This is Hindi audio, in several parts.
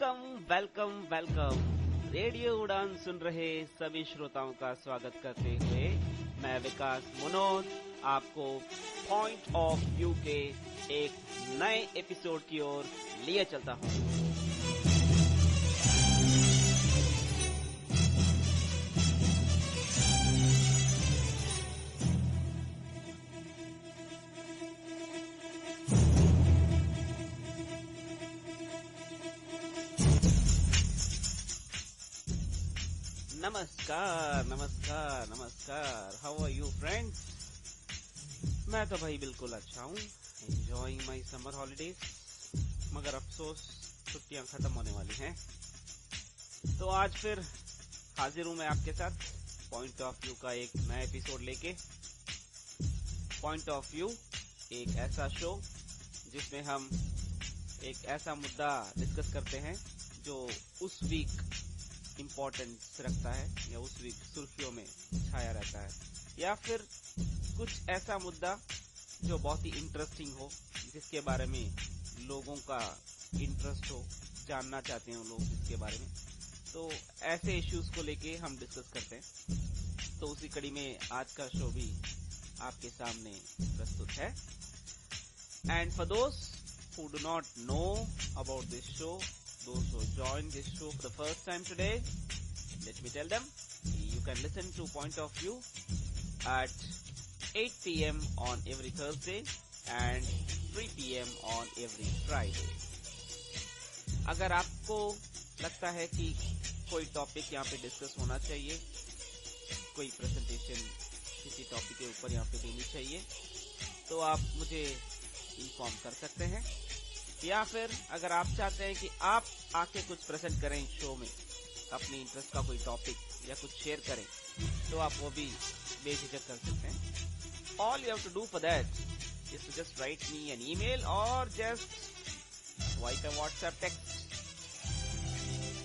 Welcome welcome welcome. Radio Udaan सुन रहे सभी श्रोताओं का स्वागत करते हुए मैं विकास मनोज, आपको पॉइंट ऑफ़ व्यू के एक नए एपिसोड की ओर लिए चलता हूँ। नमस्कार नमस्कार नमस्कार। हाउ आर यू फ्रेंड्स मैं तो भाई बिल्कुल अच्छा हूँ। एंजॉइंग माई समर हॉलीडेज मगर अफसोस, छुट्टियाँ खत्म होने वाली हैं। तो आज फिर हाजिर हूँ मैं आपके साथ पॉइंट ऑफ़ व्यू का एक नया एपिसोड लेके। पॉइंट ऑफ़ व्यू एक ऐसा शो जिसमें हम एक ऐसा मुद्दा डिस्कस करते हैं जो उस वीक इम्पोर्टेंस रखता है या उस वीक सुर्खियों में छाया रहता है। या फिर कुछ ऐसा मुद्दा जो बहुत ही इंटरेस्टिंग हो जिसके बारे में लोगों का इंटरेस्ट हो जानना चाहते हैं लोग इसके बारे में। तो ऐसे इश्यूज़ को लेके हम डिस्कस करते हैं। तो उसी कड़ी में आज का शो भी आपके सामने प्रस्तुत है। एंड फॉर दोस्त who do not know about this show, those who join this show for the first time today, let me tell them, you can listen to Point of View at 8 p.m. on every Thursday and 3 p.m. on every Friday. अगर आपको लगता है कि कोई टॉपिक यहाँ पे डिस्कस होना चाहिए कोई प्रेजेंटेशन किसी टॉपिक के ऊपर यहाँ पे देनी चाहिए तो आप मुझे इन्फॉर्म कर सकते हैं या फिर अगर आप चाहते हैं कि आप आके कुछ प्रेजेंट करें शो में, अपनी इंटरेस्ट का कोई टॉपिक या कुछ शेयर करें तो आप वो भी बेझिझक कर सकते हैं। All you have to do for that is to just write me an email और just write a WhatsApp text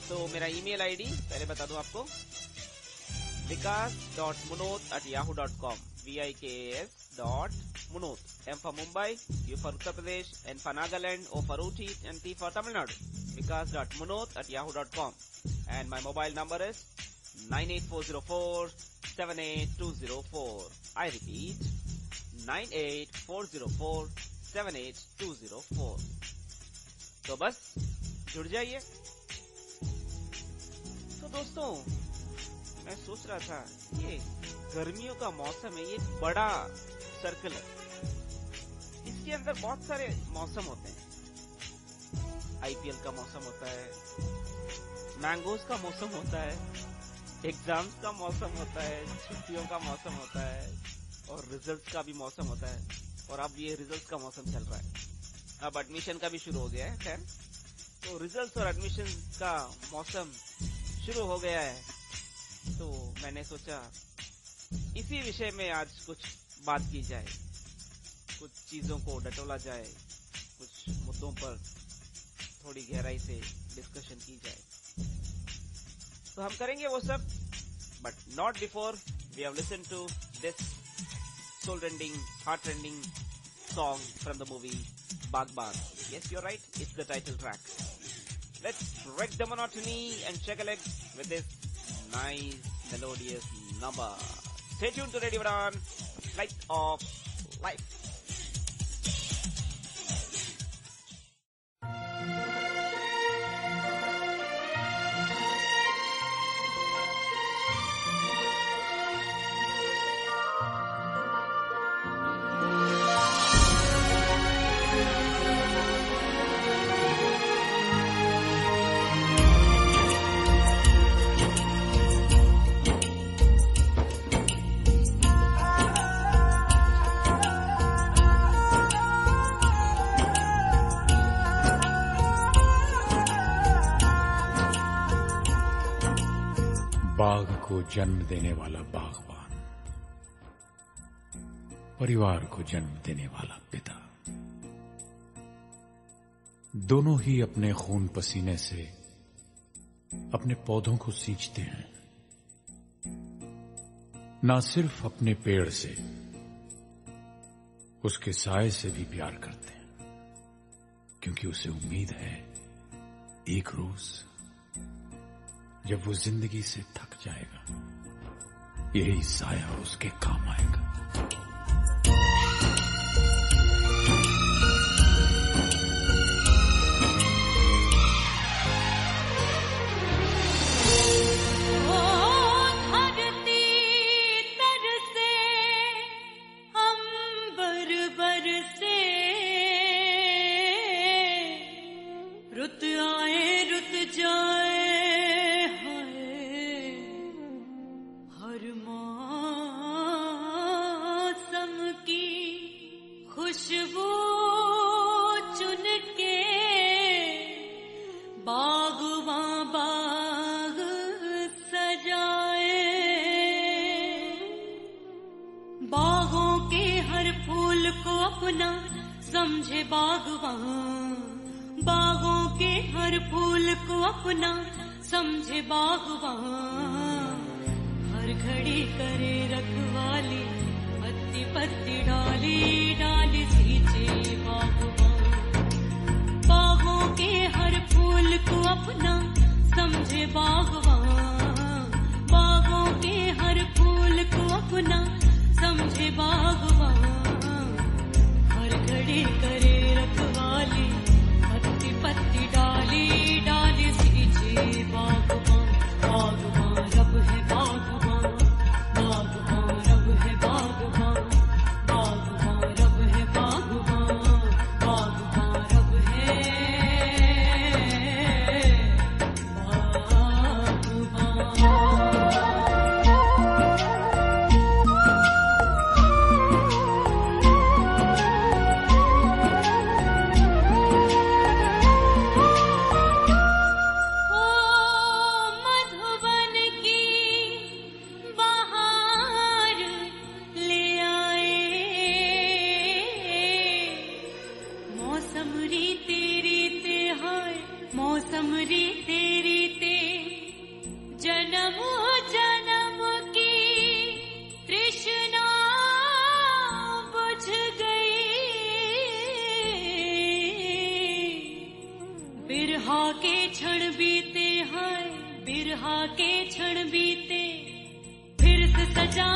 तो मेरा ई ईमेल आईडी पहले बता दूँ आपको Vikas dot Munot at Yahoo dot com V I K S dot Munot. M for Mumbai, U for Uttar Pradesh, N for Nagaland, O for Uti, and T for Tamil Nadu. Vikas.munot at yahoo.com. And my mobile number is 98404-78204. I repeat, 98404-78204. तो बस जुड़ जाइए तो दोस्तों मैं सोच रहा था ये गर्मियों का मौसम है ये बड़ा सर्कल है इसके अंदर बहुत सारे मौसम होते हैं। आईपीएल का मौसम होता है। मैंगोज का मौसम होता है। एग्ज़ाम्स का मौसम होता है। छुट्टियों का मौसम होता है। और रिजल्ट्स का भी मौसम होता है। और अब ये रिजल्ट्स का मौसम चल रहा है। अब एडमिशन का भी शुरू हो गया है, खैर। तो रिजल्ट्स और एडमिशन का मौसम शुरू हो गया है। तो मैंने सोचा इसी विषय में आज कुछ बात की जाए। कुछ चीजों को डटोला जाए कुछ मुद्दों पर थोड़ी गहराई से डिस्कशन की जाए तो हम करेंगे वो सब but not before we have listen to this soul rending heart rending song from the movie Baghban yes you're right it's the title track let's break the monotony and check a leg with this nice melodious number. Stay tuned to Radio Varan, Light of Life. जन्म देने वाला बागवान, परिवार को जन्म देने वाला पिता। दोनों ही अपने खून पसीने से अपने पौधों को सींचते हैं। ना सिर्फ़ अपने पेड़ से, उसके साय से भी प्यार करते हैं, क्योंकि उसे उम्मीद है एक रोज़ जब वो ज़िंदगी से थक जाएगा यही साया उसके काम आएगा। जनम जनमी तृष्णा बुद्धि बिरहा के क्षण बीते है बिरहा के क्षण बीते। सजा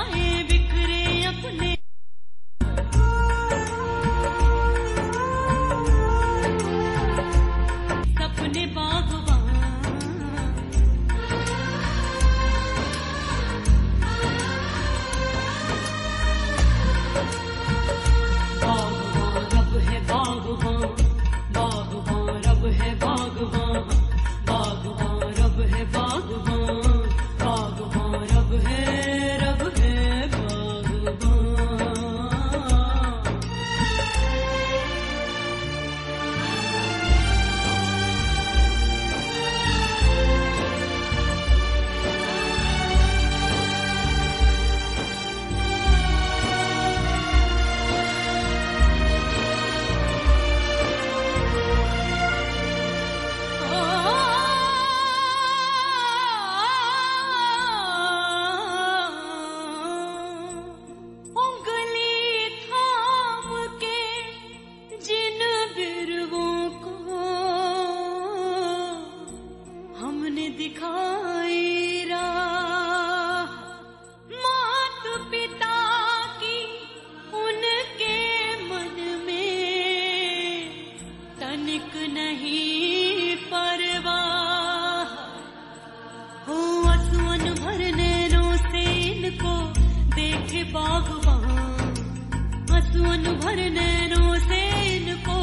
मन भर नैनों से इनको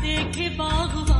देखे बागवान।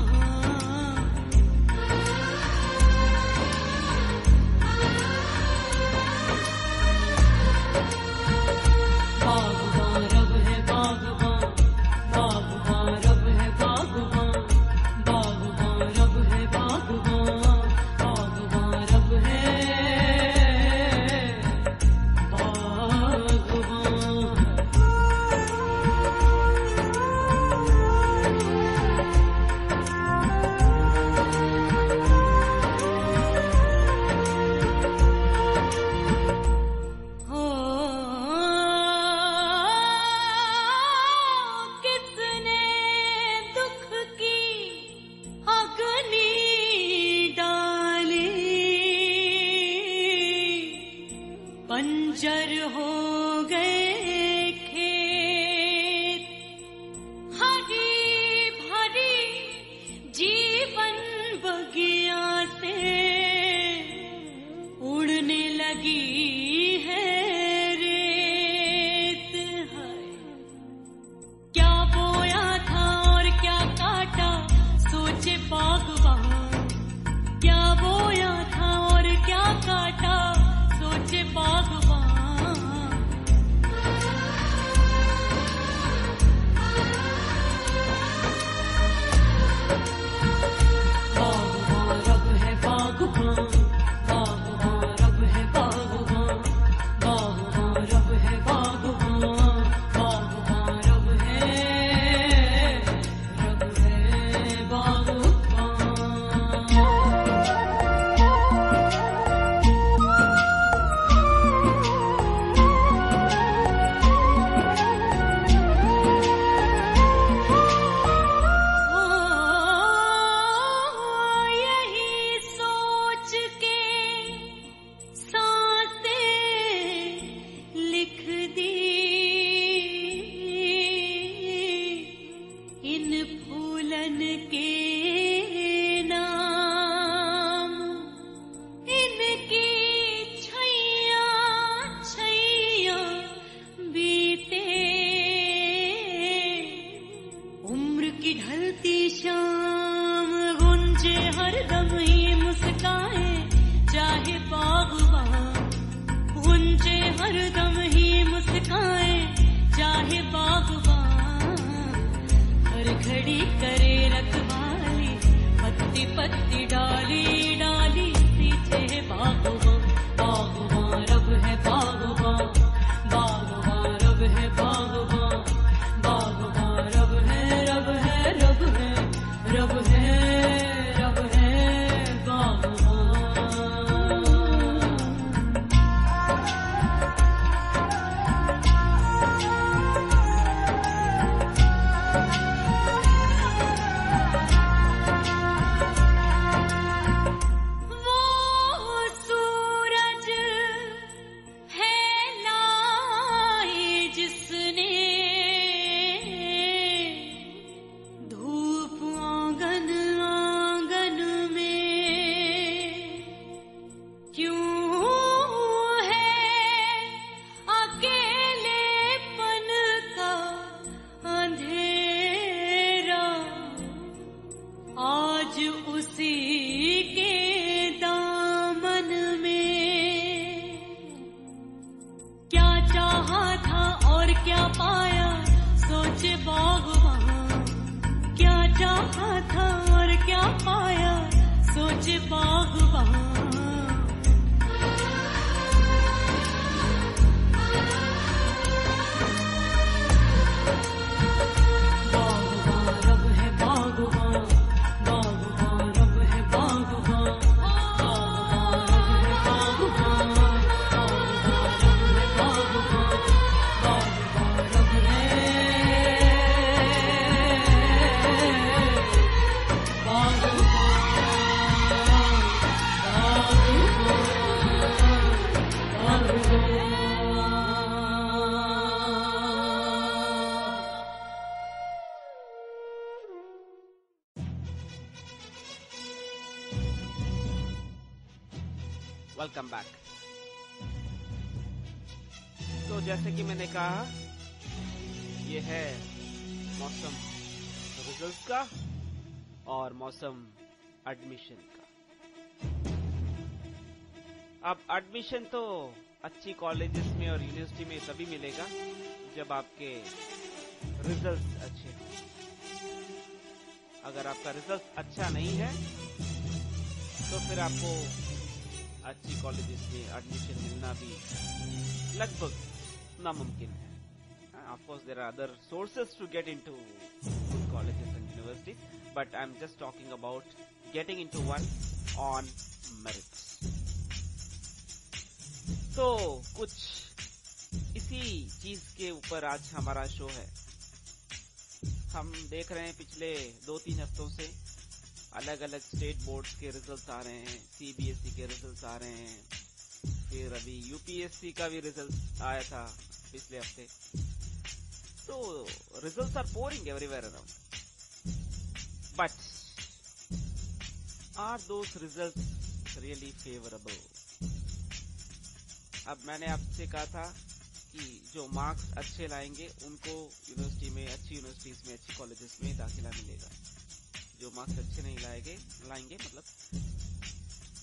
एडमिशन तो अच्छी कॉलेजेस में और यूनिवर्सिटी में तभी मिलेगा, जब आपके रिज़ल्ट अच्छे हों। अगर आपका रिज़ल्ट अच्छा नहीं है तो फिर आपको अच्छी कॉलेजेस में एडमिशन मिलना भी लगभग नामुमकिन है। Of course there are other sources to get into good colleges and universities, but i'm just talking about getting into one on merits. तो कुछ इसी चीज़ के ऊपर आज हमारा शो है। हम देख रहे हैं पिछले दो तीन हफ्तों से अलग अलग स्टेट बोर्ड्स के रिजल्ट्स आ रहे हैं सीबीएसई के रिजल्ट्स आ रहे हैं, फिर अभी यूपीएससी का भी रिज़ल्ट आया था पिछले हफ़्ते। तो results are pouring everywhere around but are those results really favourable अब मैंने आपसे कहा था कि जो मार्क्स अच्छे लाएँगे, उनको यूनिवर्सिटी में, अच्छी यूनिवर्सिटीज में, अच्छी कॉलेजेस में दाखिला मिलेगा। जो मार्क्स अच्छे नहीं लाएँगे लाएँगे मतलब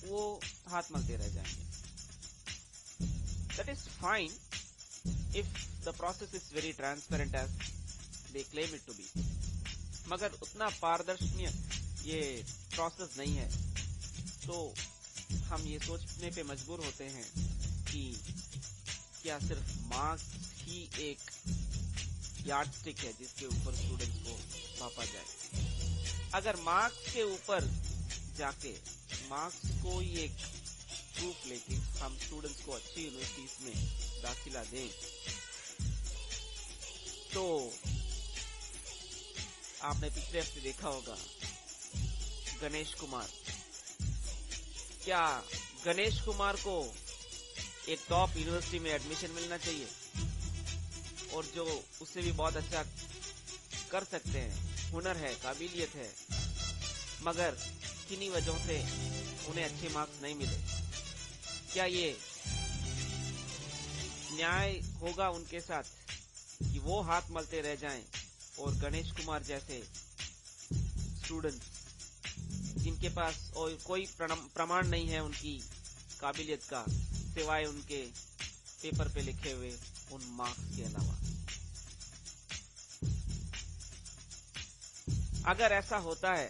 वो हाथ मलते रह जाएँगे। That is fine if the process is very transparent as they claim it to be मगर उतना पारदर्शनीय ये प्रोसेस नहीं है। तो हम ये सोचने पे मजबूर होते हैं कि क्या सिर्फ़ मार्क्स ही एक यार्ड स्टिक है जिसके ऊपर स्टूडेंट्स को पापा जाए? अगर मार्क्स के ऊपर जाके मार्क्स को एक प्रूफ लेके हम स्टूडेंट्स को अच्छी यूनिवर्सिटीज में दाखिला दें तो आपने पिछले हफ़्ते देखा होगा, गणेश कुमार। क्या गणेश कुमार को एक टॉप यूनिवर्सिटी में एडमिशन मिलना चाहिए। और जो उससे भी बहुत अच्छा कर सकते हैं। हुनर है, काबिलियत है। मगर किन्हीं वजहों से उन्हें अच्छे मार्क्स नहीं मिले? क्या ये न्याय होगा उनके साथ कि वो हाथ मलते रह जाएँ और गणेश कुमार जैसे स्टूडेंट जिनके पास और कोई प्रमाण नहीं है उनकी काबिलियत का? सिवाय उनके पेपर पे लिखे हुए उन मार्क्स के अलावा। अगर ऐसा होता है,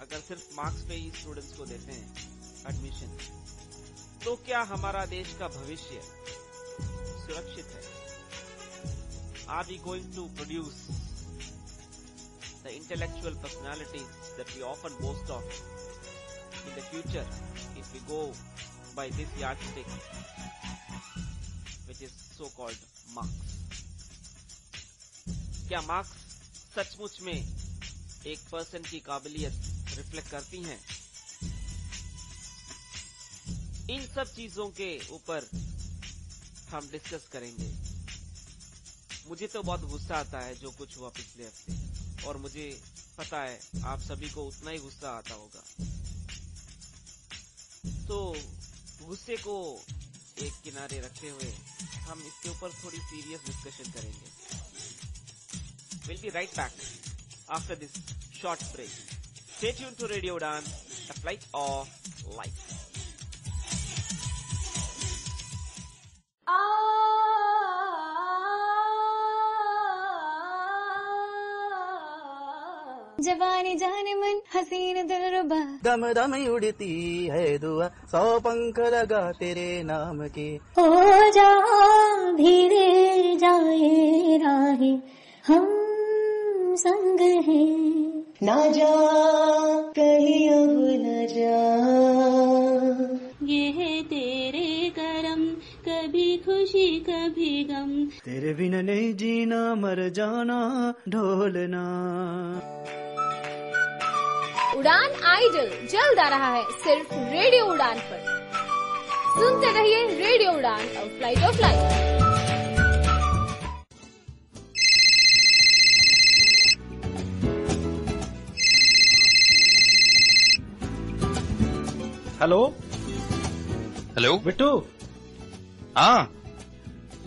अगर सिर्फ़ मार्क्स पे ही स्टूडेंट्स को देते हैं एडमिशन तो क्या हमारा देश का भविष्य सुरक्षित है? Are we going to produce the intellectual personalities that we often boast of in the future if we go by this yardstick, which is so called marks क्या मार्क्स सचमुच में एक पर्सन की काबिलियत रिफ्लेक्ट करती हैं? इन सब चीज़ों के ऊपर हम डिस्कस करेंगे। मुझे तो बहुत गुस्सा आता है जो कुछ हुआ पिछले हफ़्ते, और मुझे पता है आप सभी को उतना ही गुस्सा आता होगा। तो गुस्से को एक किनारे रखते हुए हम इसके ऊपर थोड़ी सीरियस डिस्कशन करेंगे। Will be right back after this short break stay tune to radio Udaan flight of life जवानी जाने मन हसीन दिल रुबा। दम दम उड़ती है दुआ सौ पंख लगा तेरे नाम के। हो जा धीरे जाए राहे हम संग हैं। ना जा कहीं अब न जा। ये है तेरे करम कभी खुशी कभी गम। तेरे बिन नहीं जीना मर जाना ढोलना। उड़ान आइडल जल्द आ रहा है सिर्फ़ रेडियो उड़ान पर। सुनते रहिए रेडियो उड़ान और flight of life. Hello? Hello? Bittu? हाँ।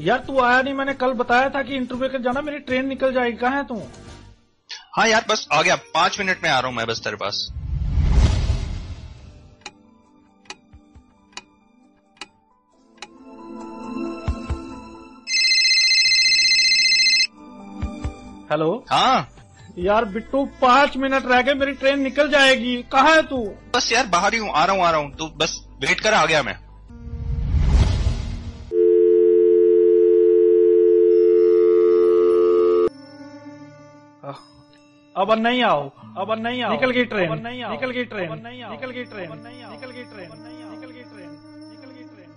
यार तू आया नहीं मैंने कल बताया था कि इंटरव्यू के जाना मेरी ट्रेन निकल जाएगी। कहाँ है तू? हाँ यार बस आ गया। पाँच मिनट में आ रहा हूँ मैं बस तेरे पास। हेलो? हाँ। यार बिट्टू पाँच मिनट रह गए मेरी ट्रेन निकल जाएगी। कहाँ है तू? बस यार बाहर ही हूँ आ रहा हूँ आ रहा हूँ। तू बस वेट कर आ गया मैं। अब नहीं आओ। अब नहीं आओ। निकल गई ट्रेन। निकल गई ट्रेन। निकल गई ट्रेन। निकल गई ट्रेन। निकल गई ट्रेन। निकल गई ट्रेन।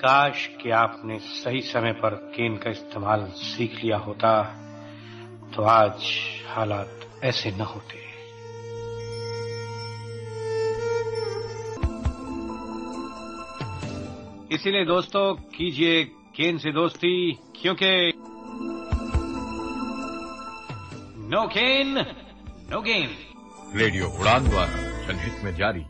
काश कि आपने सही समय पर केन का इस्तेमाल सीख लिया होता तो आज हालात ऐसे न होते। इसीलिए दोस्तों कीजिए केन से दोस्ती क्योंकि no cane no gain radio Udaan द्वारा जनहित में जारी।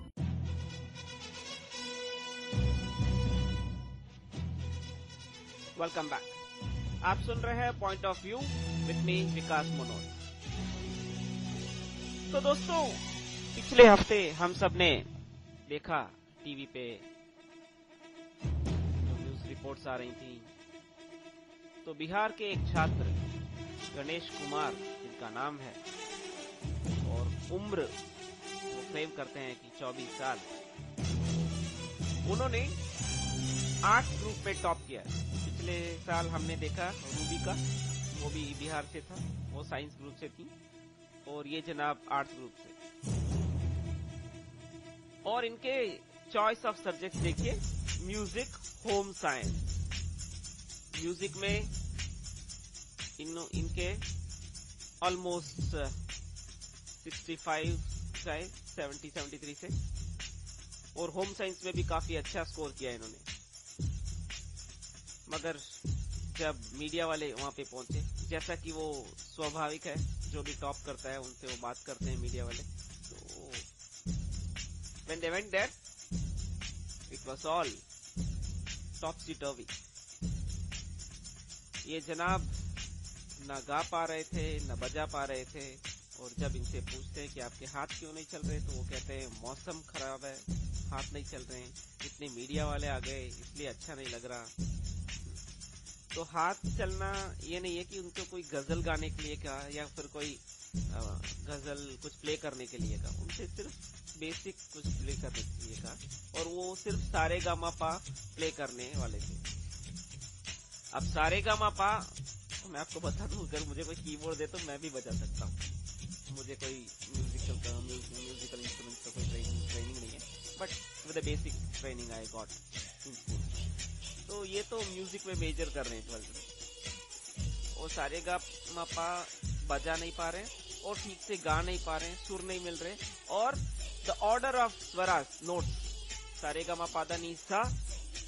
वेलकम बैक आप सुन रहे हैं point of view with me Vikas Manoj. तो दोस्तों पिछले हफ़्ते हम सबने देखा टीवी पे न्यूज़ रिपोर्ट्स आ रही थी। तो बिहार के एक छात्र गणेश कुमार जिनका नाम है। और उम्र वो क्लेम करते हैं कि 24 साल। उन्होंने आर्ट ग्रुप में टॉप किया। पिछले साल हमने देखा रूबी का, वो भी बिहार से था, वो साइंस ग्रुप से थी। और ये जनाब आर्ट्स ग्रुप से। और इनके चॉइस ऑफ़ सब्जेक्ट देखिए म्यूज़िक होम साइंस म्यूज़िक में इन इनके ऑलमोस्ट सिक्सटी फाइव 65 शायद 70 73 से। और होम साइंस में भी काफ़ी अच्छा स्कोर किया इन्होंने। मगर जब मीडिया वाले वहाँ पे पहुँचे, जैसा कि वो स्वाभाविक है, जो भी टॉप करता है, उनसे वो बात करते हैं मीडिया वाले। तो when they went there, it was all topsy turvy ये जनाब न गा पा रहे थे, न बजा पा रहे थे। और जब इनसे पूछते हैं कि आपके हाथ क्यों नहीं चल रहे तो वो कहते हैं, मौसम खराब है, हाथ नहीं चल रहे इतने मीडिया वाले आ गए, इसलिए अच्छा नहीं लग रहा। तो हाथ चलना ये नहीं है कि उनको कोई गज़ल गाने के लिए कहा, या फिर कोई गज़ल कुछ प्ले करने के लिए कहा। उनसे सिर्फ़ बेसिक कुछ प्ले करने के लिए कहा। और वो सिर्फ़ सारे गामा पा प्ले करने वाले थे। अब सारे गामा पा मैं आपको बता दूँ, अगर मुझे कोई कीबोर्ड दे तो मैं भी बजा सकता हूँ। मुझे कोई म्यूजिकल म्यूजिकल इंस्ट्रूमेंट का कोई ट्रेनिंग ट्रेनिंग नहीं है। But with basic training I got in school तो ये तो म्यूज़िक में मेजर कर रहे हैं ट्वेल्थ में। और सारे गा मापा बजा नहीं पा रहे और ठीक से गा नहीं पा रहे सुर नहीं मिल रहे। और द ऑर्डर ऑफ़ स्वराज नोट सारे गा मापा दा नी सा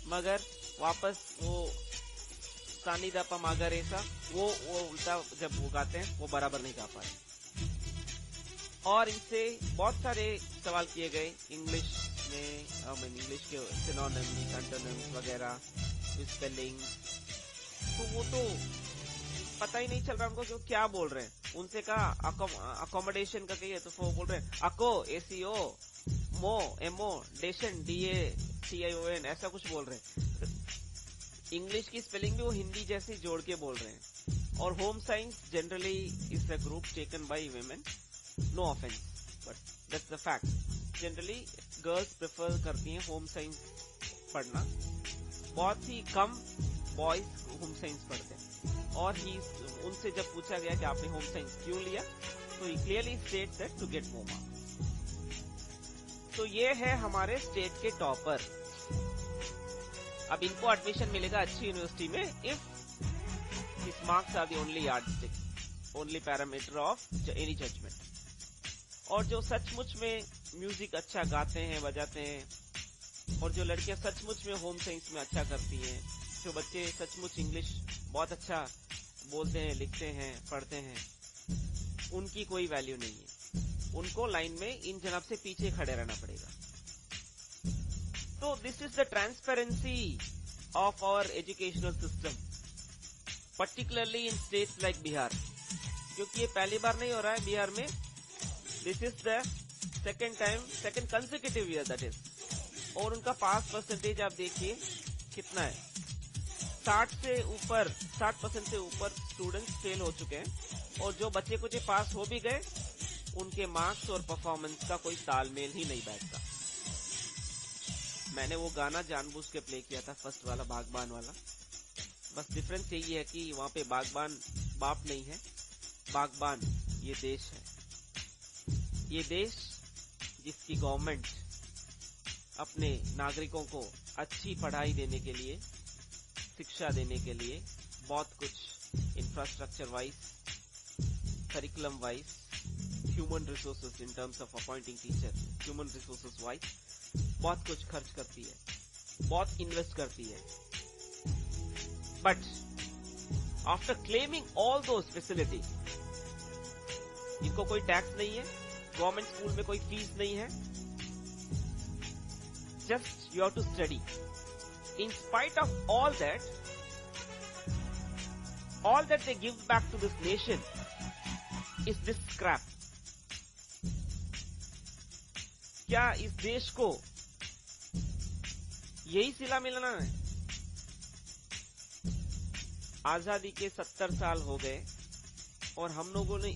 मगर वापस वो सानी दापा मागर ऐसा। वो वो उल्टा जब वो गाते हैं, वो बराबर नहीं गा पाए। और इनसे बहुत सारे सवाल किए गए। इंग्लिश में इंग्लिश के सिनोनिम्स एंटोनिम्स वगैरह स्पेलिंग तो वो तो पता ही नहीं चल रहा उनको क्या बोल रहे हैं। उनसे कहा अकोमोडेशन का कहिए तो वो बोल रहे हैं, अको एसीओ मो ammo डेशन D A C I O N ऐसा कुछ बोल रहे हैं। इंग्लिश की स्पेलिंग भी वो हिंदी जैसे जोड़ के बोल रहे हैं। और home science generally is the group taken by women no offence but that's the fact generally girls prefer करती हैं होम साइंस पढ़ना। बहुत ही कम बॉयज़ होम साइंस पढ़ते हैं। और ही उनसे जब पूछा गया कि आपने होम साइंस क्यों लिया तो ही clearly state that to get marks तो ये है हमारे स्टेट के टॉपर अब इनको एडमिशन मिलेगा अच्छी यूनिवर्सिटी में if his marks are the only yardstick only parameter of any judgement और जो सचमुच में म्यूज़िक अच्छा गाते हैं, बजाते हैं, और जो लड़कियाँ सचमुच में होम साइंस में अच्छा करती हैं, जो बच्चे सचमुच इंग्लिश बहुत अच्छा बोलते हैं, लिखते हैं, पढ़ते हैं, उनकी कोई वैल्यू नहीं है। उनको लाइन में इन जनाब से पीछे खड़े रहना पड़ेगा। तो this is the transparency of our educational system particularly in states like Bihar क्योंकि ये पहली बार नहीं हो रहा है बिहार में। This is the second time second consecutive year that is और उनका पास परसेंटेज आप देखिए, कितना है? साठ से ऊपर, साठ परसेंट से ऊपर स्टूडेंट्स फेल हो चुके हैं। और जो बच्चे कुछ पास हो भी गए, उनके मार्क्स और परफॉर्मेंस का कोई तालमेल ही नहीं बैठता। मैंने वो गाना जानबूझ के प्ले किया था फ़र्स्ट वाला, बागबान वाला। बस डिफरेंस यही है कि वहाँ पे बागबान बाप नहीं है, बागबान ये देश है। ये देश जिसकी गवर्नमेंट अपने नागरिकों को अच्छी पढ़ाई देने के लिए, शिक्षा देने के लिए बहुत कुछ infrastructure wise curriculum wise human resources in terms of appointing teacher human resources wise बहुत कुछ खर्च करती है, बहुत इन्वेस्ट करती है। But after claiming all those facility इनको कोई टैक्स नहीं है गवर्नमेंट स्कूल में कोई फ़ीस नहीं है। Just you have to study in spite of all that all that they give back to this nation is this scrap क्या इस देश को यही सिला मिलना है। आज़ादी के सत्तर साल हो गए और हम लोगों ने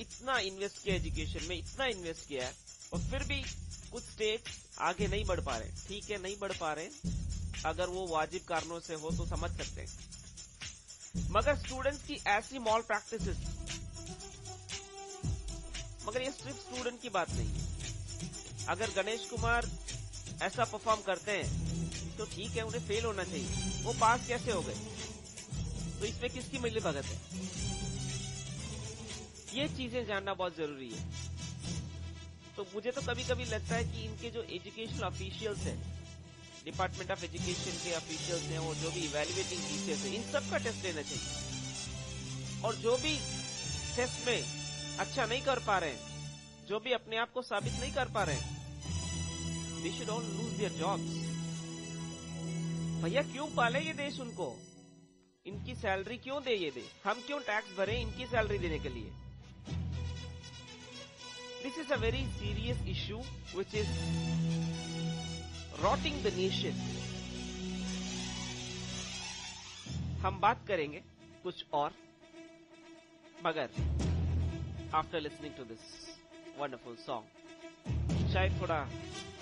इतना इन्वेस्ट किया एजुकेशन में, इतना इन्वेस्ट किया है और फिर भी कुछ स्टेट आगे नहीं बढ़ पा रहे ठीक है, नहीं बढ़ पा रहे अगर वो वाजिब कारणों से हो तो समझ सकते हैं। मगर स्टूडेंट्स की ऐसी मॉल प्रैक्टिस मगर ये सिर्फ़ स्टूडेंट की बात नहीं है। अगर गणेश कुमार ऐसा परफॉर्म करते हैं तो ठीक है, उन्हें फेल होना चाहिए। वो पास कैसे हो गए? तो इसमें किसकी मिली भगत है? ये चीज़ें जानना बहुत ज़रूरी है। तो मुझे तो कभी कभी लगता है कि इनके जो एजुकेशनल ऑफिशियल्स हैं डिपार्टमेंट ऑफ़ एजुकेशन के ऑफिशियल्स हैं, और जो भी इवेल्युएटिंग टीचर्स हैं, इन सब का टेस्ट लेना चाहिए। और जो भी टेस्ट में अच्छा नहीं कर पा रहे हैं, जो भी अपने आप को साबित नहीं कर पा रहे हैं they should all lose their jobs भैया, क्यों पाले ये देश उनको? इनकी सैलरी क्यों दे ये दे हम क्यों टैक्स भरे इनकी सैलरी देने के लिए? This is a very serious issue which is rotting the nation हम बात करेंगे कुछ और, मगर after listening to this wonderful song शायद थोड़ा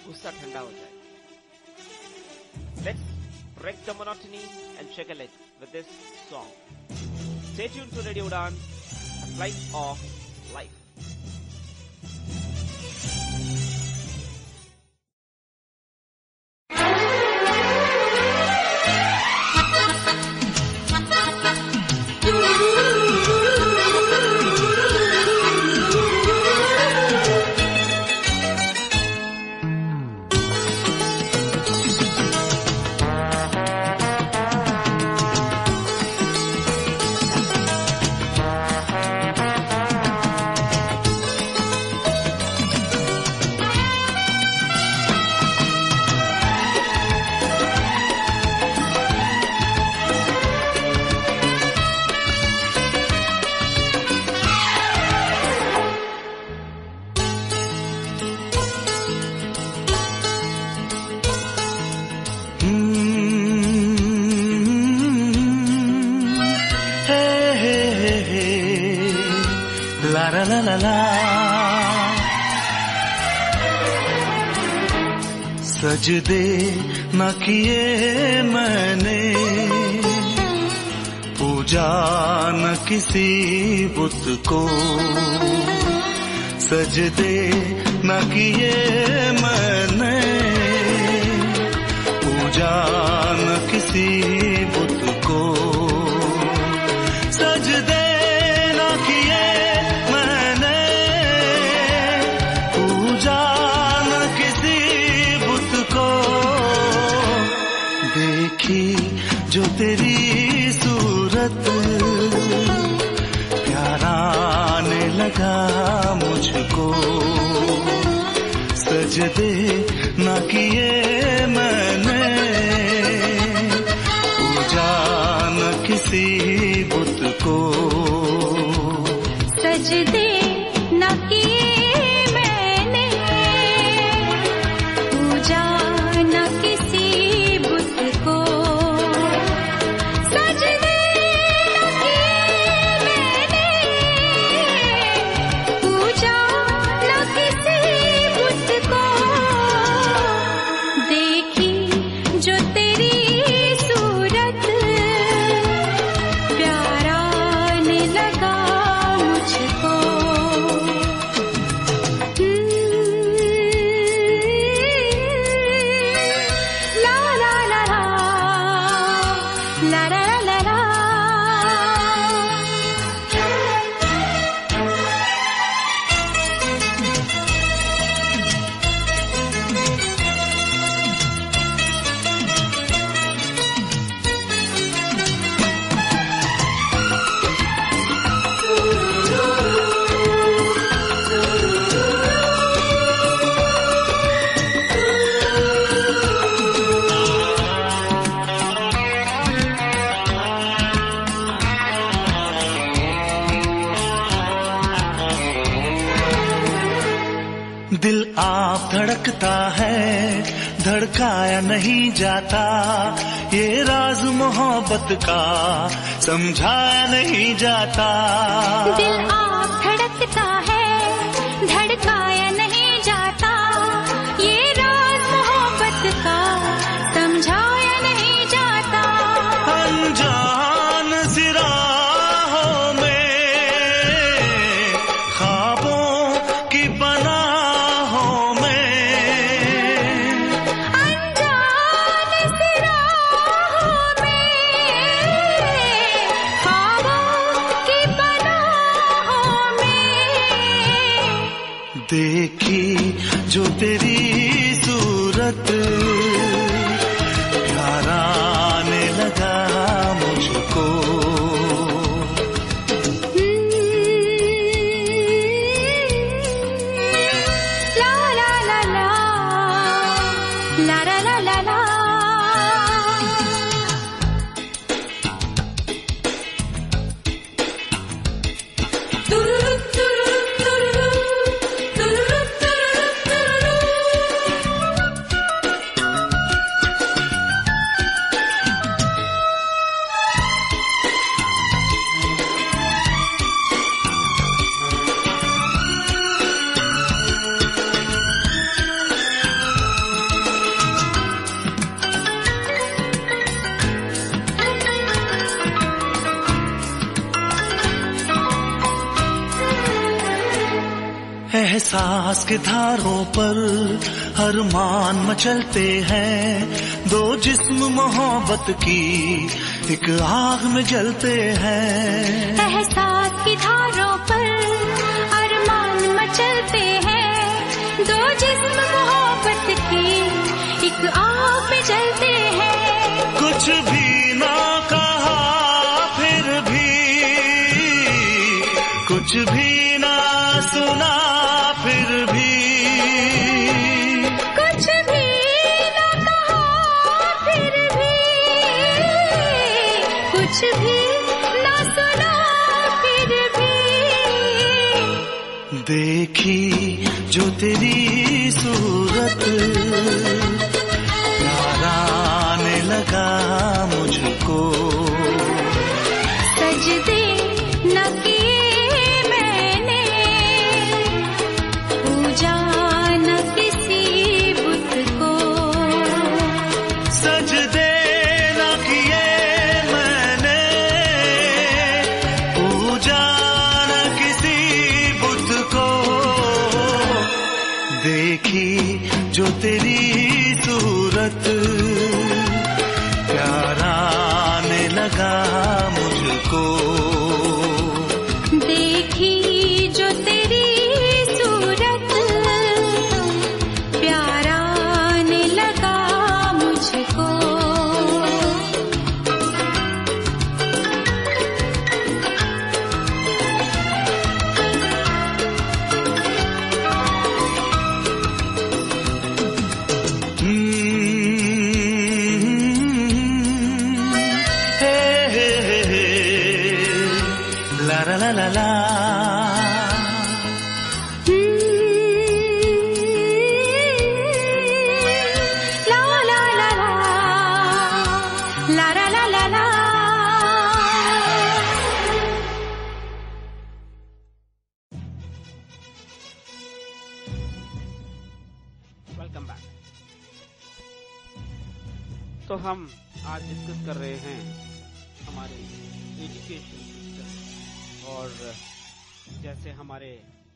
गुस्सा ठंडा हो जाए let's break the monotony and check a leg with this song. Stay tuned to Radio Udan, a flight of life. सजदे न किए मैंने। पूजा न किसी बुत को। सजदे न किए मैंने। पूजा न किसी सजदे न किए मैंने। पूजा न किसी बुत को। सजदे का समझा नहीं जाता। दिल आ... एहसास के धारों पर अरमान मचलते हैं। दो जिस्म मोहब्बत की एक आग में जलते हैं। एहसास की धारों पर अरमान मचलते हैं। दो जिस्म मोहब्बत की एक आग में जलते हैं। कुछ भी ना कहा फिर भी कुछ भी देखी जो तेरी सूरत। प्यार लगा मुझको। जो तेरी सूरत प्यार आने लगा मुझको।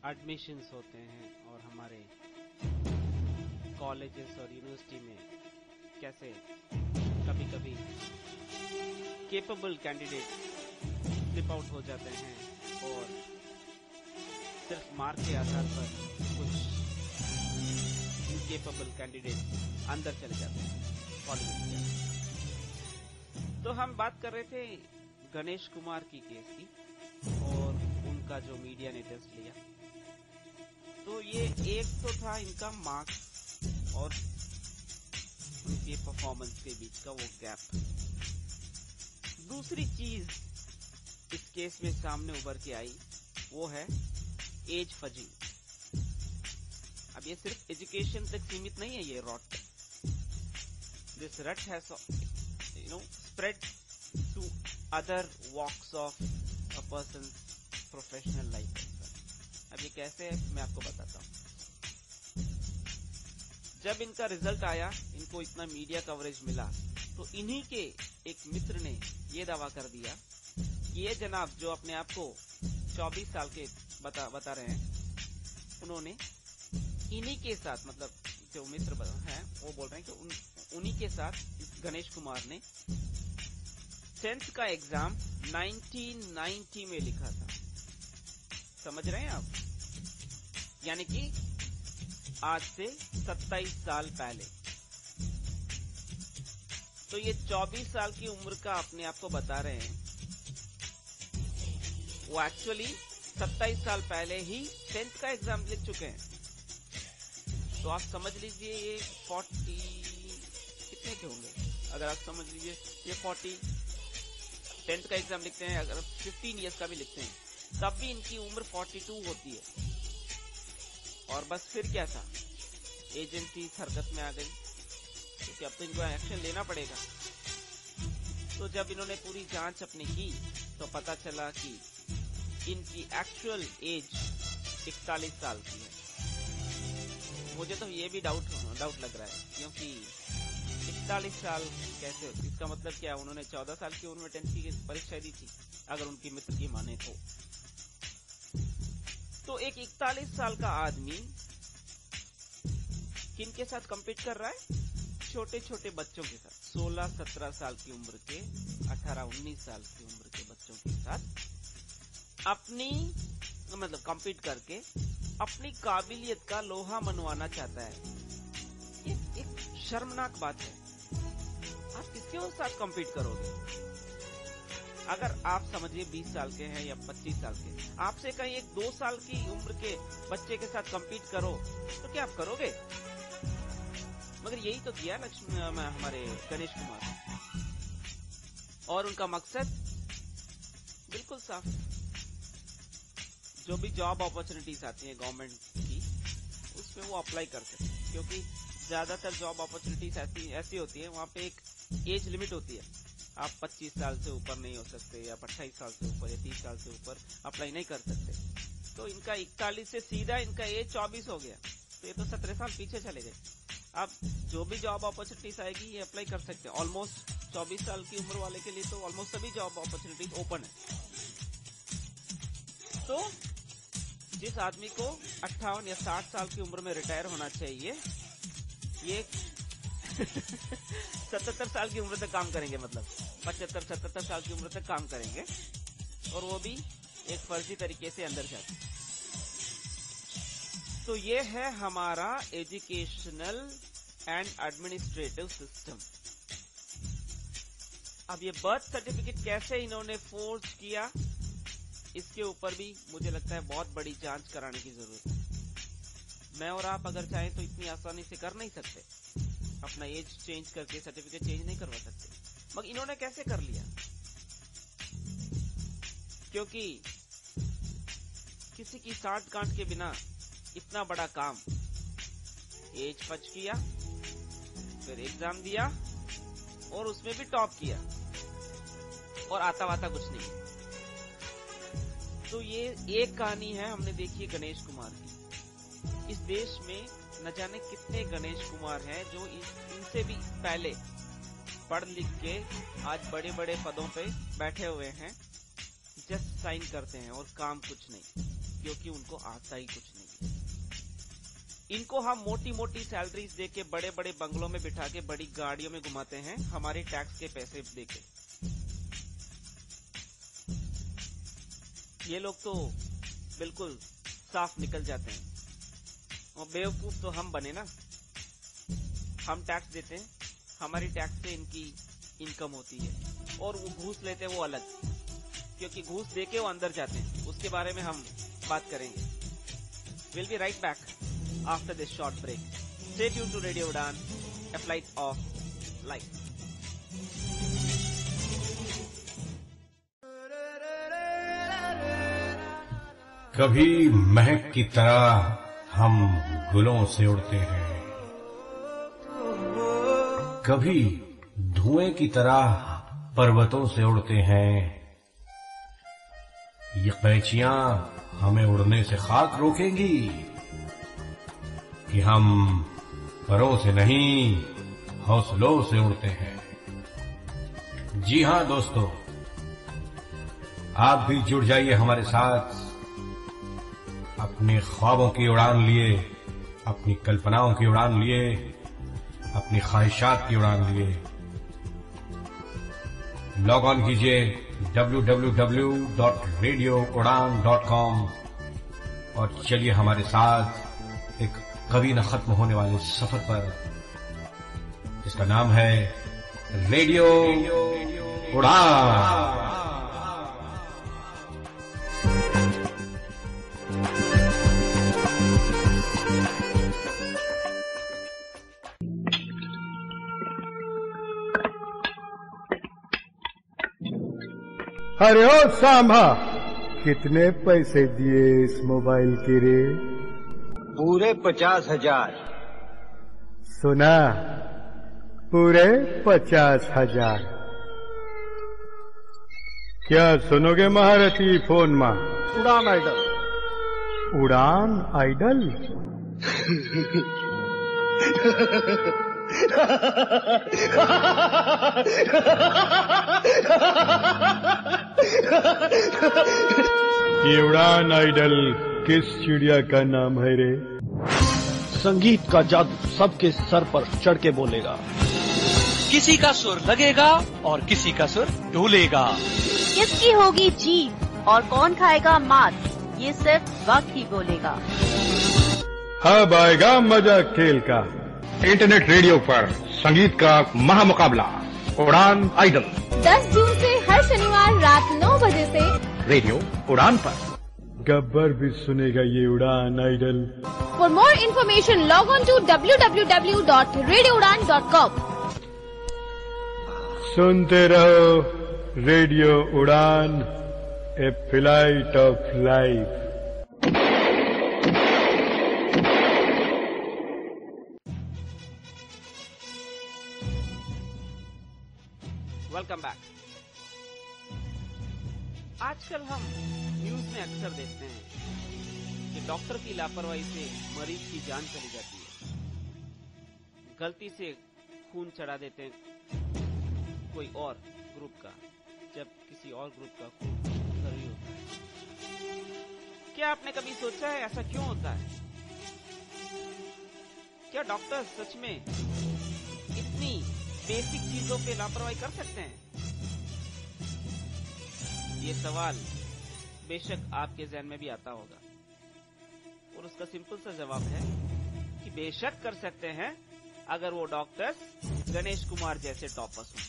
हमारे एडमिशंस होते हैं और हमारे कॉलेजेस और यूनिवर्सिटी में कैसे कभी कभी केपेबल कैंडिडेट स्लिप आउट हो जाते हैं और सिर्फ़ मार्क के आधार पर कुछ इनकेपेबल कैंडिडेट अंदर चले जाते हैं कॉलेज। तो हम बात कर रहे थे गणेश कुमार की केस की और उनका जो मीडिया ने टेस्ट लिया तो ये एक तो था इनका मार्क्स और उनके परफॉर्मेंस के बीच का वो गैप दूसरी चीज़ इस केस में सामने उभर के आई, वो है एज फजिंग अब ये सिर्फ़ एजुकेशन तक सीमित नहीं है, ये rot this rut has you know spread to other walks of a person professional life अब ये कैसे है मैं आपको बताता हूँ। जब इनका रिज़ल्ट आया इनको इतना मीडिया कवरेज मिला तो इन्हीं के एक मित्र ने ये दावा कर दिया कि ये जनाब जो अपने आप को 24 साल के बता बता रहे हैं उन्होंने इन्हीं के साथ मतलब जो मित्र हैं वो बोल रहे हैं कि उन, उन्हीं के साथ गणेश कुमार ने टेंथ का एग्ज़ाम 1990 में लिखा था। समझ रहे हैं आप? यानी कि आज से 27 साल पहले। तो ये 24 साल की उम्र का अपने आप को बता रहे हैं। वो एक्चुअली 27 साल पहले ही टेंथ का एग्ज़ाम लिख चुके हैं। तो आप समझ लीजिए ये 40 कितने के होंगे? अगर आप समझ लीजिए ये 40 टेंथ का एग्ज़ाम लिखते हैं, अगर 15 इयर्स का भी लिखते हैं, तब भी इनकी उम्र 42 होती है। और बस फिर क्या था? एजेंसी हरकत में आ गई, क्योंकि अब तो इनको एक्शन लेना पड़ेगा। तो जब इन्होंने पूरी जाँच अपनी की तो पता चला कि इनकी एक्चुअल एज इकतालीस साल की है। मुझे तो ये भी डाउट डाउट लग रहा है, क्योंकि इकतालीस साल कैसे इसका मतलब क्या उन्होंने चौदह साल की उम्र में टेंथ की परीक्षा दी थी, अगर उनकी मित्र की माने तो। तो एक इकतालीस साल का आदमी किन के साथ कम्पीट कर रहा है? छोटे छोटे बच्चों के साथ। 16-17 साल की उम्र के 18-19 साल की उम्र के बच्चों के साथ अपनी मतलब कम्पीट करके अपनी काबिलियत का लोहा मनवाना चाहता है। ये एक शर्मनाक बात है। आप किसके साथ कम्पीट करोगे? अगर आप समझिए 20 साल के हैं या 25 साल के, आपसे कहीं एक दो साल की उम्र के बच्चे के साथ कम्पीट करो तो क्या आप करोगे? मगर यही तो किया लक्ष्मी हमारे गणेश कुमार। और उनका मकसद? बिल्कुल साफ़। जो भी जॉब अपॉर्चुनिटीज़ आती है गवर्नमेंट की, उसमें वो अप्लाई करते हैं। क्योंकि ज़्यादातर जॉब अपॉर्चुनिटीज़ ऐसी ऐसी होती है, वहाँ पे एक एज लिमिट होती है। आप 25 साल से ऊपर नहीं हो सकते, या अट्ठाईस साल से ऊपर, या 30 साल से ऊपर अप्लाई नहीं कर सकते। तो इनका इकतालीस से सीधा इनका एज चौबीस हो गया। तो ये तो सत्रह साल पीछे चले गए। अब जो भी जॉब अपॉर्चुनिटीज़ आएगी, ये अप्लाई कर सकते हैं। ऑलमोस्ट 24 साल की उम्र वाले के लिए तो ऑलमोस्ट सभी जॉब अपॉर्चुनिटीज़ ओपन है। तो जिस आदमी को अट्ठावन या साठ साल की उम्र में रिटायर होना चाहिए, ये सतहत्तर साल की उम्र तक काम करेंगे मतलब। पचहत्तर, सतहत्तर साल की उम्र तक काम करेंगे। और वो भी एक फर्जी तरीके से अंदर जाते तो ये है हमारा एजुकेशनल एंड एडमिनिस्ट्रेटिव सिस्टम। अब ये बर्थ सर्टिफिकेट कैसे इन्होंने फोर्स किया, इसके ऊपर भी मुझे लगता है बहुत बड़ी जाँच कराने की ज़रूरत है। मैं और आप अगर चाहें तो इतनी आसानी से कर नहीं सकते। अपना एज चेंज करके सर्टिफिकेट चेंज नहीं करवा सकते। मगर इन्होंने कैसे कर लिया? क्योंकि किसी की साठ गांठ के बिना इतना बड़ा काम एज पच किया, फिर एग्ज़ाम दिया, और उसमें भी टॉप किया, और आता वाता कुछ नहीं। तो ये एक कहानी है, हमने देखी है गणेश कुमार की। इस देश में न जाने कितने गणेश कुमार हैं जो इनसे भी पहले पढ़ लिख के आज बड़े बड़े पदों पे बैठे हुए हैं। जस्ट साइन करते हैं और काम कुछ नहीं, क्योंकि उनको आता ही कुछ नहीं। इनको हम मोटी मोटी सैलरीज दे के बड़े बड़े बंगलों में बिठा के बड़ी गाड़ियों में घुमाते हैं, हमारे टैक्स के पैसे देके। ये लोग तो बिल्कुल साफ़ निकल जाते हैं। और बेवकूफ़ तो हम बने ना। हम टैक्स देते हैं हमारी टैक्स से इनकी इनकम होती है। और वो घूस लेते हैं वो अलग। क्योंकि घूस देके वो अंदर जाते हैं। उसके बारे में हम बात करेंगे। Will be right back after this short break tuned to Radio Udan, a flight of light. कभी महक की तरह हम गुलों से उड़ते हैं। कभी धुएँ की तरह पर्वतों से उड़ते हैं। ये कैचियाँ हमें उड़ने से खाक रोकेंगी कि हम परों से नहीं, हौसलों से उड़ते हैं। जी हाँ दोस्तों, आप भी जुड़ जाइए हमारे साथ। अपने ख्वाबों की उड़ान लिए, अपनी कल्पनाओं की उड़ान लिए, अपनी ख्वाहिशात की उड़ान लिए। लॉग ऑन कीजिए www.radioudan.com और चलिए हमारे साथ एक कभी न खत्म होने वाले सफ़र पर, जिसका नाम है रेडियो उड़ान अरे ओ सांभा कितने पैसे दिए इस मोबाइल के रे? पूरे पचास हज़ार। सुना पूरे पचास हज़ार। क्या सुनोगे महारथी फ़ोन में? उड़ान आइडल। उड़ान आइडल? ये उड़ान आइडल किस चिड़िया का नाम है रे? संगीत का जादू सबके सर पर चढ़ के बोलेगा। किसी का सुर लगेगा और किसी का सुर ढोलेगा। किसकी होगी जीत और कौन खाएगा मात ये सिर्फ़ वक्त ही बोलेगा। अब आएगा मज़ा खेल का। इंटरनेट रेडियो पर संगीत का महामुकाबला उड़ान आइडल। 10 जून से हर शनिवार रात 9 बजे से रेडियो उड़ान पर। गब्बर भी सुनेगा ये Udaan idol. For more information log on to W W W dot radio Udaan dot com सुनते रहो radio Udaan a flight of life welcome back आजकल हम न्यूज़ में अक्सर देखते हैं कि डॉक्टर की लापरवाही से मरीज़ की जान चली जाती है। गलती से खून चढ़ा देते हैं कोई और ग्रुप का, जब किसी और ग्रुप का खून ज़रूरी होता है। क्या आपने कभी सोचा है ऐसा क्यों होता है? क्या डॉक्टर सच में इतनी बेसिक चीज़ों पे लापरवाही कर सकते हैं? ये सवाल बेशक आपके जहन में भी आता होगा। और उसका सिंपल सा जवाब है कि बेशक कर सकते हैं अगर वो डॉक्टर्स गणेश कुमार जैसे टॉपर्स हों।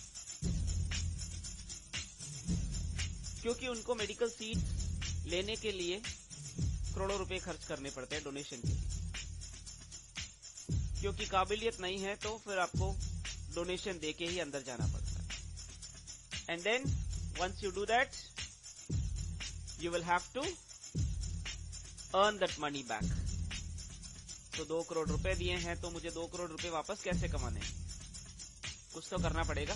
क्योंकि उनको मेडिकल सीट लेने के लिए करोड़ों रुपए खर्च करने पड़ते हैं डोनेशन के लिए। क्योंकि काबिलियत नहीं है तो फिर आपको डोनेशन दे के ही अंदर जाना पड़ता है। And then once you do that you will have to earn that money back तो दो करोड़ रुपए दिए हैं तो मुझे दो करोड़ रुपए वापस कैसे कमाने कुछ तो करना पड़ेगा।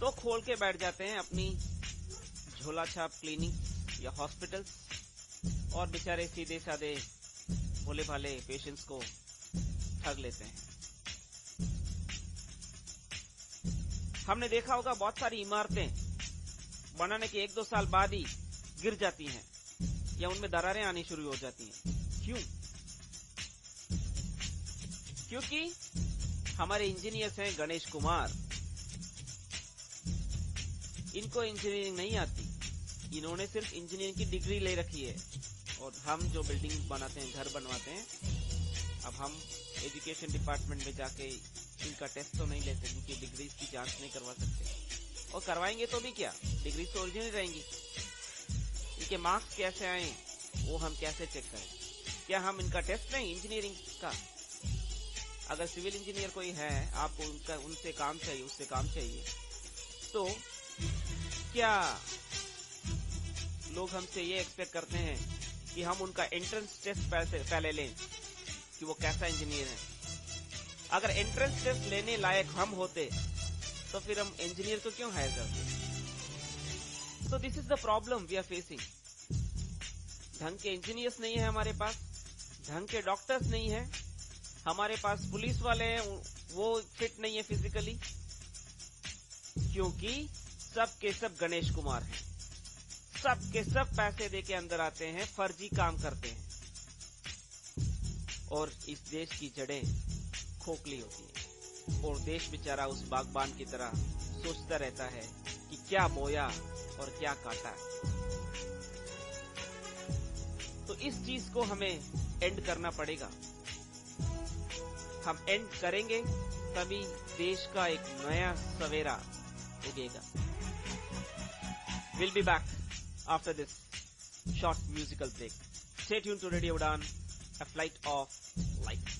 तो खोल के बैठ जाते हैं अपनी झोला छाप क्लिनिक या हॉस्पिटल और बेचारे सीधे साधे भोले भाले पेशेंट्स को ठग लेते हैं। हमने देखा होगा बहुत सारी इमारतें बनाने के एक दो साल बाद ही गिर जाती हैं, या उनमें दरारें आनी शुरू हो जाती हैं। क्यों? क्योंकि हमारे इंजीनियर्स हैं गणेश कुमार। इनको इंजीनियरिंग नहीं आती। इन्होंने सिर्फ़ इंजीनियरिंग की डिग्री ले रखी है। और हम जो बिल्डिंग बनाते हैं, घर बनवाते हैं, अब हम एजुकेशन डिपार्टमेंट में जाके इनका टेस्ट तो नहीं लेते क्योंकि डिग्रीज की जाँच नहीं करवा सकते। और करवाएँगे तो भी क्या? डिग्री तो ओरिजिनल रहेंगी। इनके मार्क्स कैसे आए वो हम कैसे चेक करें? क्या हम इनका टेस्ट लें इंजीनियरिंग का? अगर सिविल इंजीनियर कोई है, आपको उनका, उनसे काम चाहिए, उससे काम चाहिए। तो क्या लोग हमसे ये एक्सपेक्ट करते हैं कि हम उनका एंट्रेंस टेस्ट पहले लें कि वो कैसा इंजीनियर है? अगर एंट्रेंस टेस्ट लेने लायक हम होते तो फिर हम इंजीनियर को क्यों हायर करते तो this is the problem we are facing ढंग के इंजीनियर्स नहीं है हमारे पास, ढंग के डॉक्टर्स नहीं है। हमारे पास पुलिस वाले हैं, वो फिट नहीं है फिजिकली क्योंकि सब के सब गणेश कुमार हैं। सब के सब पैसे देके अंदर आते हैं, फर्जी काम करते हैं। और इस देश की जड़ें खोखली होती हैं। और देश बेचारा उस बागबान की तरह सोचता रहता है कि क्या बोया और क्या काटा। तो इस चीज़ को हमें एंड करना पड़ेगा। हम एंड करेंगे तभी देश का एक नया सवेरा उगेगा। Will be back after this short musical break stay tune to radio Udaan a flight of light.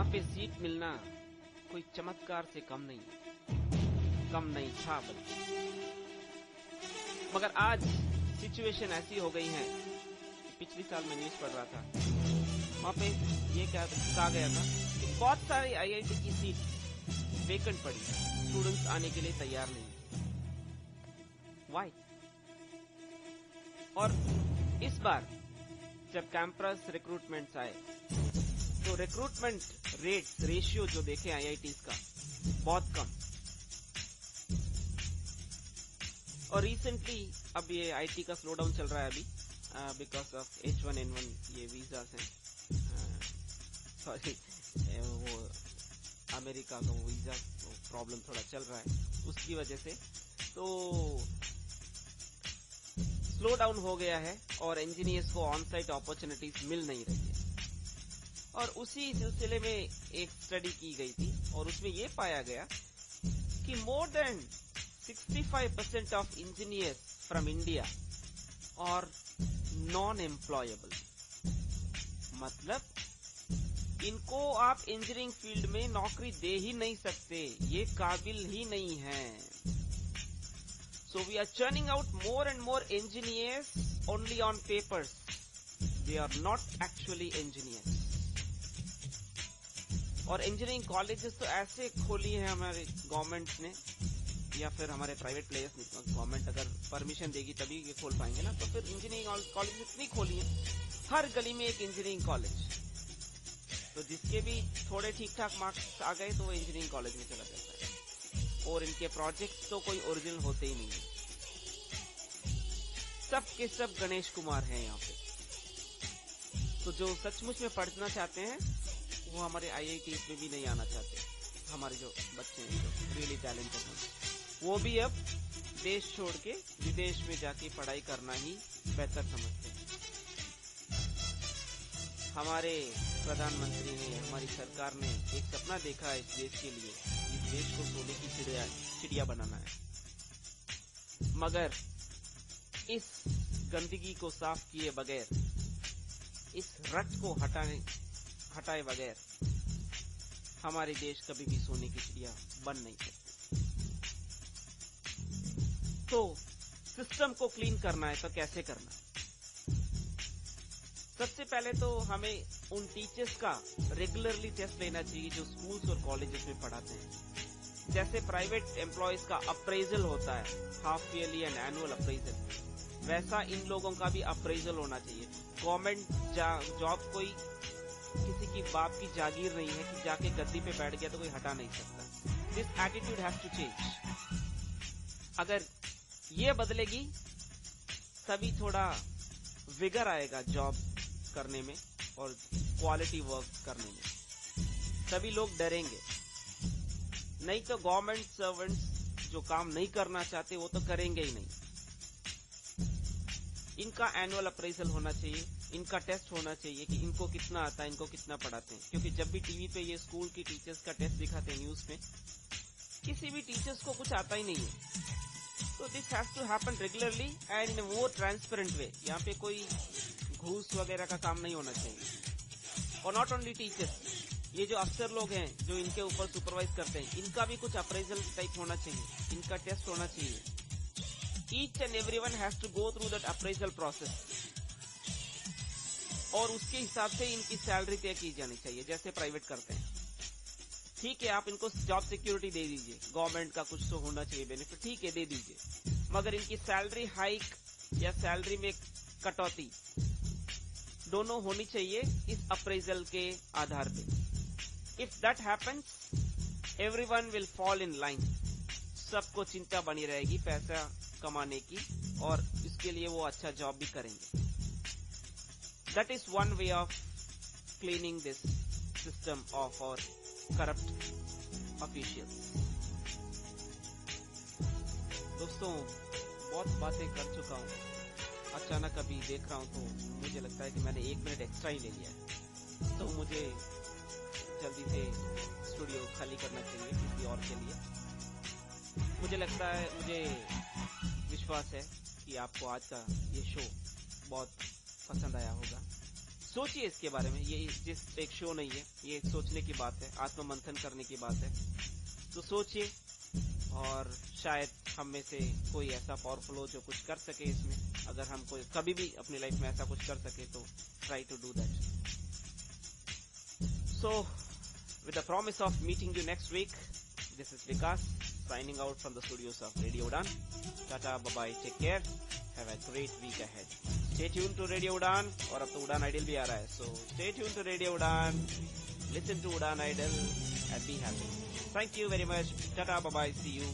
वहाँ पे सीट मिलना कोई चमत्कार से कम नहीं कम नहीं, था बल्कि मगर आज सिचुएशन ऐसी हो गई है पिछले साल मैं न्यूज़ पढ़ रहा था। वहाँ पे ये क्या कहा गया था कि बहुत सारी आईआईटी की सीट वेकेंट पड़ी स्टूडेंट्स आने के लिए तैयार नहीं वाई और इस बार जब कैंपस रिक्रूटमेंट्स आए तो रिक्रूटमेंट रेट रेशियो जो देखे आईआईटी का, बहुत कम। और रिसेंटली अब ये आईटी का स्लो डाउन चल रहा है अभी because of H one N one ये वीज़ा है। सॉरी वो अमेरिका का वो वीज़ा प्रॉब्लम थोड़ा चल रहा है, उसकी वजह से। तो स्लो डाउन हो गया है और इंजीनियर्स को ऑन साइट अपॉर्चुनिटीज़ मिल नहीं रही। और उसी सिलसिले में एक स्टडी की गई थी और उसमें ये पाया गया कि more than 65 percent of engineers from India are non employable मतलब इनको आप इंजीनियरिंग फ़ील्ड में नौकरी दे ही नहीं सकते, ये काबिल ही नहीं है। So we are churning out more and more engineers only on papers they are not actually engineers और इंजीनियरिंग कॉलेजेस तो ऐसे खोली है हमारे गवर्नमेंट ने, या फिर हमारे प्राइवेट प्लेयर्स ने। गवर्नमेंट अगर परमिशन देगी तभी ये खोल पाएँगे ना। तो फिर इंजीनियरिंग कॉलेज इतनी खोली है। हर गली में एक इंजीनियरिंग कॉलेज तो जिसके भी थोड़े ठीक ठाक मार्क्स आ गए तो वो इंजीनियरिंग कॉलेज में चला जाता है। और इनके प्रोजेक्ट तो कोई ओरिजिनल होते ही नहीं है। सब के सब गणेश कुमार हैं यहाँ पे। तो जो सचमुच में पढ़ना चाहते हैं वो हमारे आईआईटी में भी नहीं आना चाहते। हमारे जो बच्चे हैं, जो रियली टैलेंटेड हैं। वो भी अब देश छोड़ के विदेश में जाके पढ़ाई करना ही बेहतर समझते हैं। हमारे प्रधानमंत्री ने, हमारी सरकार ने एक सपना देखा है इस देश के लिए, इस देश को सोने की चिड़िया चिड़िया बनाना है। मगर इस गंदगी को साफ़ किए बगैर, इस रट को हटाने हटाए बगैर हमारे देश कभी भी सोने की चिड़िया बन नहीं सकती। तो सिस्टम को क्लीन करना है तो कैसे करना? सबसे पहले तो हमें उन टीचर्स का रेगुलरली टेस्ट लेना चाहिए जो स्कूल्स और कॉलेजेस में पढ़ाते हैं। जैसे प्राइवेट एम्प्लॉयज़ का अप्रेजल होता है half yearly and annual appraisal वैसा इन लोगों का भी अप्रेजल होना चाहिए। गवर्नमेंट जॉब कोई किसी की बाप की जागीर नहीं है कि जाके गद्दी पे बैठ गया तो कोई हटा नहीं सकता। This attitude has to change अगर ये बदलेगी, तभी थोड़ा विगर आएगा जॉब करने में और क्वालिटी वर्क करने में। तभी लोग डरेंगे। नहीं तो गवर्नमेंट सर्वेंट्स जो काम नहीं करना चाहते, वो तो करेंगे ही नहीं। इनका एनुअल अप्रेजल होना चाहिए। इनका टेस्ट होना चाहिए कि इनको कितना आता है, इनको कितना पढ़ाते हैं। क्योंकि जब भी टीवी पे ये स्कूल की टीचर्स का टेस्ट दिखाते हैं न्यूज़ में किसी भी टीचर्स को कुछ आता ही नहीं है। तो this has to happen regularly and in more transparent way यहाँ पे कोई घूस वगैरह का काम नहीं होना चाहिए। और नॉट ओनली टीचर्स ये जो अफसर लोग हैं, जो इनके ऊपर सुपरवाइज करते हैं, इनका भी कुछ अप्रेजल टाइप होना चाहिए। इनका टेस्ट होना चाहिए। Each and every one has to go through that appraisal process और उसके हिसाब से इनकी सैलरी तय की जानी चाहिए, जैसे प्राइवेट करते हैं। ठीक है, आप इनको जॉब सिक्योरिटी दे दीजिए। गवर्नमेंट का कुछ तो होना चाहिए बेनिफिट ठीक है, दे दीजिए। मगर इनकी सैलरी हाइक या सैलरी में कटौती दोनों होनी चाहिए इस अप्रेजल के आधार पे। If that happens every one will fall in line सबको चिंता बनी रहेगी पैसा कमाने की और इसके लिए वो अच्छा जॉब भी करेंगे। That is one way of cleaning this system of और करप्ट ऑफिशियल्स दोस्तों, बहुत बातें कर चुका हूँ। अचानक अभी देख रहा हूँ तो मुझे लगता है कि मैंने एक मिनट एक्स्ट्रा ही ले लिया है। तो मुझे जल्दी से स्टूडियो खाली करना चाहिए किसी और के लिए। मुझे लगता है, मुझे विश्वास है कि आपको आज का ये शो बहुत पसंद आया होगा। सोचिए इसके बारे में, ये जिस एक शो नहीं है, ये सोचने की बात है आत्म मंथन करने की बात है। तो सोचिए, और शायद हम में से कोई ऐसा पावरफुल हो जो कुछ कर सके इसमें। अगर हम कोई कभी भी अपनी लाइफ में ऐसा कुछ कर सके तो try to do that so with the promise of meeting you next week this is Vikas signing out from the studios of radio done tata bye take care have a great week ahead Stay tuned to Radio Udan और अब तो उड़ान आइडल भी आ रहा है so stay tune to radio Udaan listen to Udaan idol and be happy thank you very much tata bye see you